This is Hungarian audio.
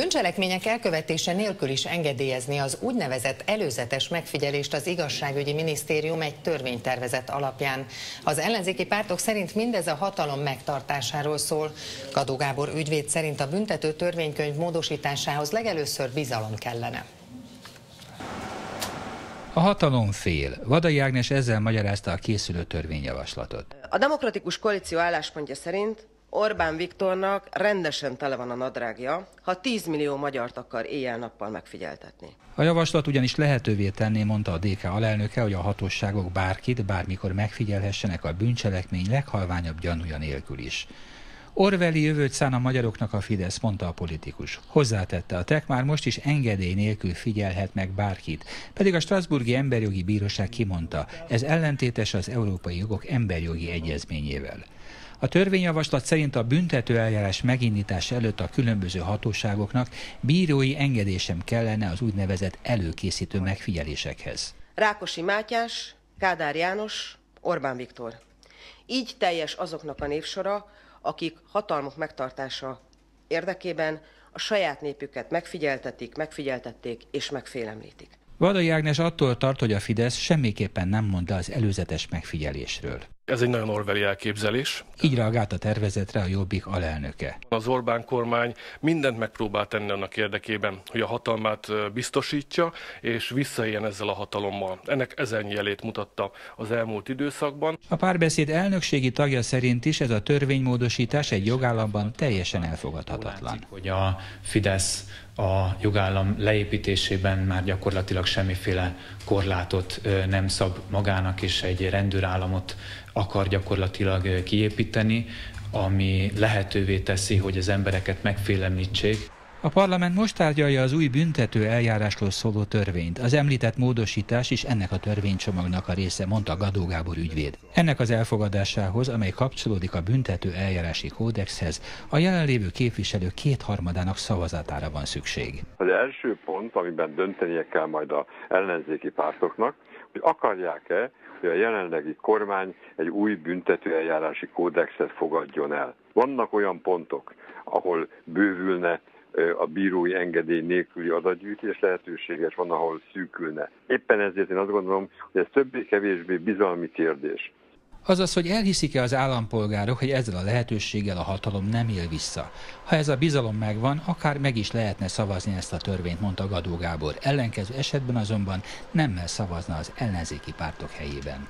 Bűncselekmények elkövetése nélkül is engedélyezni az úgynevezett előzetes megfigyelést az igazságügyi minisztérium egy törvénytervezet alapján. Az ellenzéki pártok szerint mindez a hatalom megtartásáról szól. Kadó Gábor ügyvéd szerint a büntető törvénykönyv módosításához legelőször bizalom kellene. A hatalom fél. Vadai Ágnes ezzel magyarázta a készülő törvényjavaslatot. A demokratikus koalíció álláspontja szerint Orbán Viktornak rendesen tele van a nadrágja, ha 10 millió magyart akar éjjel-nappal megfigyeltetni. A javaslat ugyanis lehetővé tenné, mondta a DK alelnöke, hogy a hatóságok bárkit bármikor megfigyelhessenek a bűncselekmény leghalványabb gyanúja nélkül is. Orveli jövőt szán a magyaroknak a Fidesz, mondta a politikus. Hozzátette, a TEK már most is engedély nélkül figyelhet meg bárkit, pedig a Strasburgi Emberjogi Bíróság kimondta, ez ellentétes az európai jogok emberjogi egyezményével. A törvényjavaslat szerint a büntető eljárás megindítása előtt a különböző hatóságoknak bírói engedésem kellene az úgynevezett előkészítő megfigyelésekhez. Rákosi Mátyás, Kádár János, Orbán Viktor. Így teljes azoknak a névsora, akik hatalmuk megtartása érdekében a saját népüket megfigyeltetik, megfigyeltették és megfélemlítik. Vadai Ágnes attól tart, hogy a Fidesz semmiképpen nem mond le az előzetes megfigyelésről. Ez egy nagyon orveli elképzelés. Így reagált a tervezetre a Jobbik alelnöke. Az Orbán kormány mindent megpróbál tenni annak érdekében, hogy a hatalmát biztosítja, és visszaéljen ezzel a hatalommal. Ennek ezen jelét mutatta az elmúlt időszakban. A párbeszéd elnökségi tagja szerint is ez a törvénymódosítás egy jogállamban teljesen elfogadhatatlan. Látszik, hogy a Fidesz a jogállam leépítésében már gyakorlatilag semmiféle korlátot nem szab magának, és egy rendőrállamot akar gyakorlatilag kiépíteni, ami lehetővé teszi, hogy az embereket megfélemlítsék. A parlament most tárgyalja az új büntető eljárásról szóló törvényt. Az említett módosítás is ennek a törvénycsomagnak a része, mondta Gadó Gábor ügyvéd. Ennek az elfogadásához, amely kapcsolódik a büntető eljárási kódexhez, a jelenlévő képviselő kétharmadának szavazatára van szükség. Az első pont, amiben döntenie kell majd a ellenzéki pártoknak, hogy akarják-e, hogy a jelenlegi kormány egy új büntetőeljárási kódexet fogadjon el. Vannak olyan pontok, ahol bővülne a bírói engedély nélküli adatgyűjtés lehetőséges van, ahol szűkülne. Éppen ezért én azt gondolom, hogy ez többé-kevésbé bizalmi kérdés. Azaz, hogy elhiszik-e az állampolgárok, hogy ezzel a lehetőséggel a hatalom nem él vissza. Ha ez a bizalom megvan, akár meg is lehetne szavazni ezt a törvényt, mondta Gadó Gábor. Ellenkező esetben azonban nemmel szavazna az ellenzéki pártok helyében.